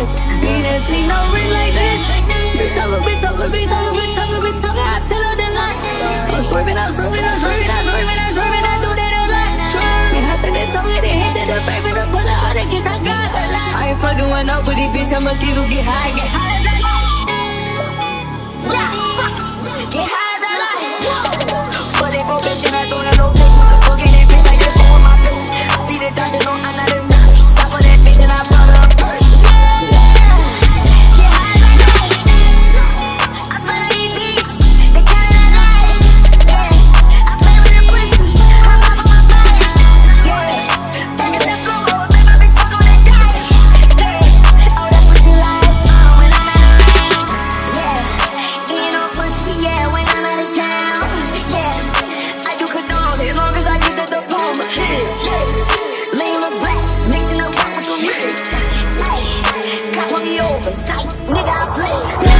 it. We never seen no ring like this. We talkin', we talkin', we talkin', we talkin', we talkin'. I pillow the light. I'm swerving, I'm swerving, I'm swerving, I'm swerving, I'm swerving. I do that a lot. She hoppin' and talkin', they hit the back with a pull out. All the kids I got. I ain't fucking with nobody, bitch. I'ma get high, get high. oversight, nigga, I fled.